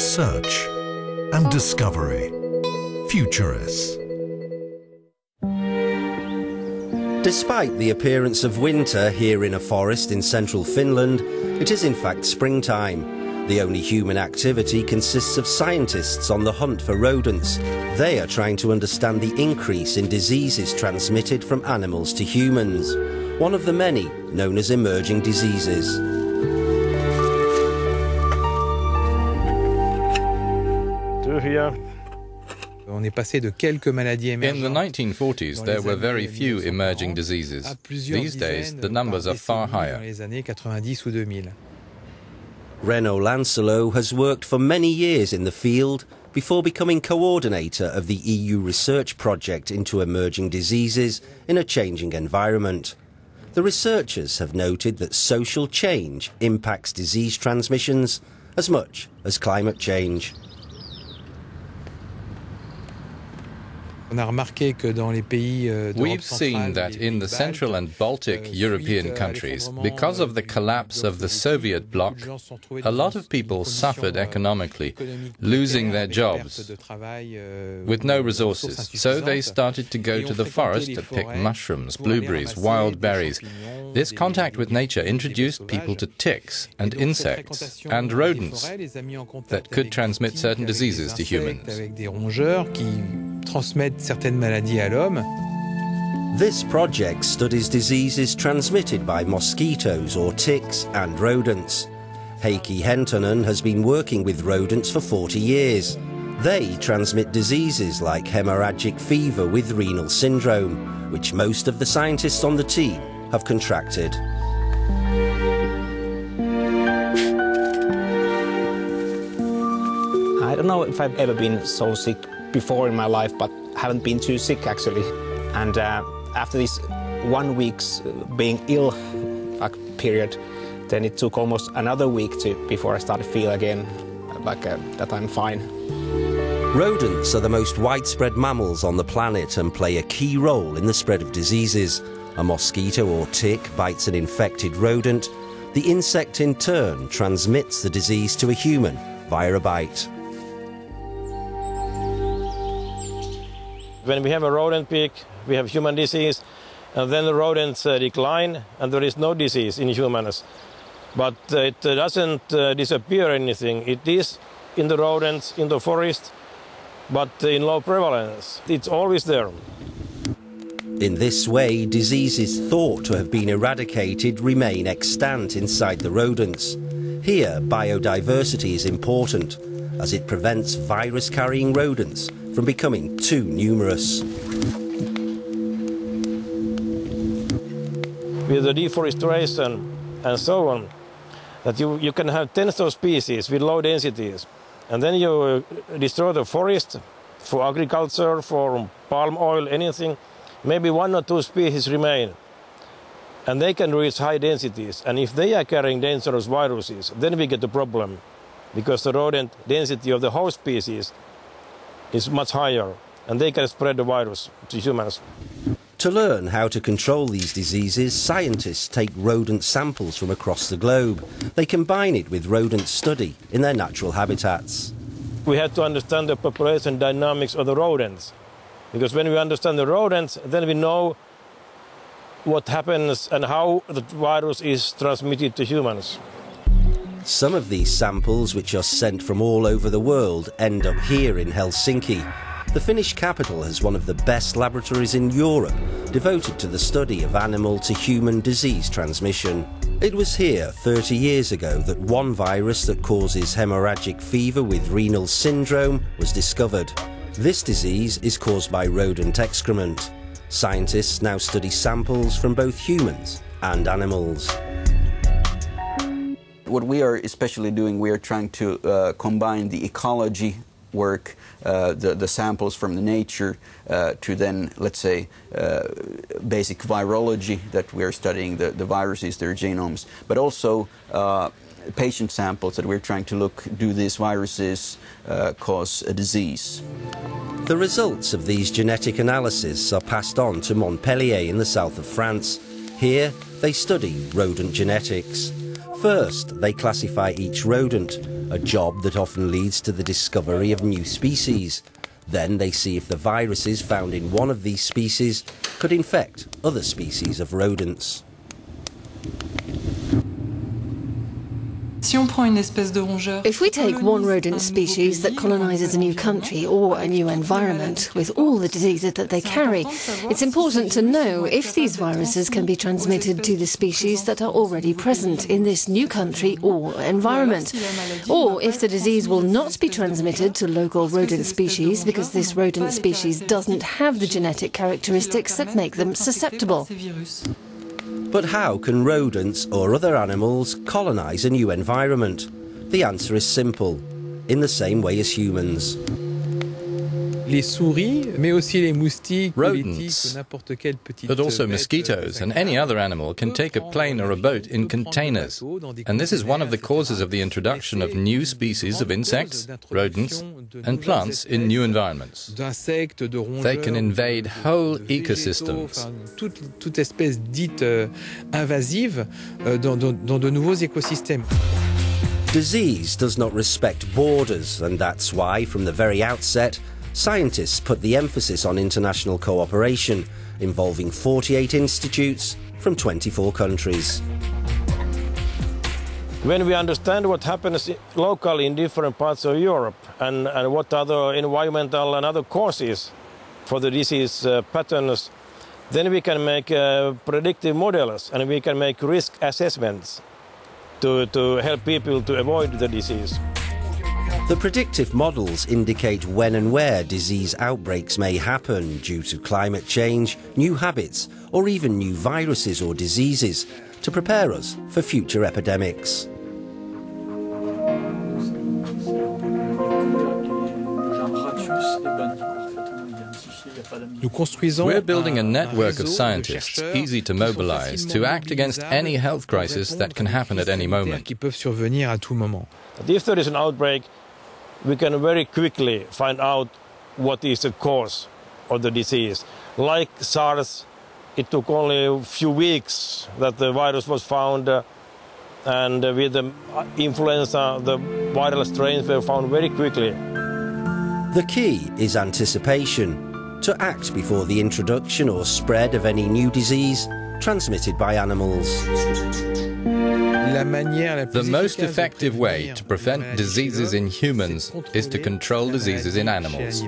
research and discovery. Futuris. Despite the appearance of winter here in a forest in central Finland, it is in fact springtime. The only human activity consists of scientists on the hunt for rodents. They are trying to understand the increase in diseases transmitted from animals to humans, one of the many known as emerging diseases. On est passé de quelques maladies In the 1940s, there were very few emerging diseases. These days, the numbers are far higher. Renaud Lancelot has worked for many years in the field before becoming coordinator of the EU research project into emerging diseases in a changing environment. The researchers have noted that social change impacts disease transmissions as much as climate change. We've seen that in the Central and Baltic euh, European countries, because of the collapse of the Soviet bloc, a lot of people suffered euh, economically, losing their jobs with no resources. So they started to go to the forest to pick mushrooms, blueberries, wild berries. This contact with nature introduced people to ticks and insects and rodents that could transmit certain diseases to humans transmettent certaines maladies à l'homme. This project studies diseases transmitted by mosquitoes or ticks and rodents. Heikki Henttonen has been working with rodents for 40 years. They transmit diseases like hemorrhagic fever with renal syndrome, which most of the scientists on the team have contracted. I don't know if I've ever been so sick before in my life, but haven't been too sick actually. And uh, after this one week's being ill period, then it took almost another week to before I started feel again like uh, that I'm fine. Rodents are the most widespread mammals on the planet and play a key role in the spread of diseases. A mosquito or tick bites an infected rodent. The insect in turn transmits the disease to a human via a bite. When we have a rodent peak, we have human disease, and then the rodents uh, decline, and there is no disease in humans. But uh, it uh, doesn't uh, disappear anything. It is in the rodents, in the forest, but in low prevalence. It's always there. In this way, diseases thought to have been eradicated remain extant inside the rodents. Here, biodiversity is important, as it prevents virus carrying rodents from becoming too numerous. With the deforestation and so on, that you, you can have tens of species with low densities, and then you uh, destroy the forest for agriculture, for palm oil, anything, maybe one or two species remain. And they can reach high densities. And if they are carrying dangerous viruses, then we get a problem because the rodent density of the host species is much higher and they can spread the virus to humans. To learn how to control these diseases, scientists take rodent samples from across the globe. They combine it with rodent study in their natural habitats. We have to understand the population dynamics of the rodents. Because when we understand the rodents, then we know what happens and how the virus is transmitted to humans. Some of these samples, which are sent from all over the world, end up here in Helsinki. The Finnish capital has one of the best laboratories in Europe devoted to the study of animal to human disease transmission. It was here 30 years ago that one virus that causes hemorrhagic fever with renal syndrome was discovered. This disease is caused by rodent excrement. Scientists now study samples from both humans and animals what we are especially doing, we are trying to uh, combine the ecology work, uh, the, the, samples from the nature, uh, to then, let's say, uh, basic virology that we're studying, the, the viruses, their genomes, but also uh, patient samples that we're trying to look, do these viruses uh, cause a disease? The results of these genetic analyses are passed on to Montpellier in the south of France. Here, they study rodent genetics. First, they classify each rodent, a job that often leads to the discovery of new species. Then they see if the viruses found in one of these species could infect other species of rodents. If we take one rodent species that colonizes a new country or a new environment with all the diseases that they carry, it's important to know if these viruses can be transmitted to the species that are already present in this new country or environment, or if the disease will not be transmitted to local rodent species because this rodent species doesn't have the genetic characteristics that make them susceptible. But how can rodents or other animals colonize a new environment? The answer is simple in the same way as humans. Les souris, mais aussi les moustiques, rodents, but also mosquitoes and any other animal can take a plane or a boat in containers. And this is one of the causes of the introduction of new species of insects, rodents, and plants in new environments. They can invade whole ecosystems. Toute espèce dite euh, invasive euh, dans de nouveaux écosystèmes. Disease does not respect borders, and that's why, from the very outset, scientists put the emphasis on international cooperation, involving 48 institutes from 24 countries. When we understand what happens locally in different parts of Europe and, and what other environmental and other causes for the disease uh, patterns, then we can make uh, predictive models and we can make risk assessments to, to help people to avoid the disease. The predictive models indicate when and where disease outbreaks may happen due to climate change, new habits, or even new viruses or diseases to prepare us for future epidemics. We're building a network of scientists, easy to mobilize, to act against any health crisis that can happen at any moment. If there is an outbreak, we can very quickly find out what is the cause of the disease. Like SARS, it took only a few weeks that the virus was found, uh, and with the influenza, the viral strains were found very quickly. The key is anticipation, to act before the introduction or spread of any new disease transmitted by animals. The most effective way to prevent diseases in humans is to control diseases in animals.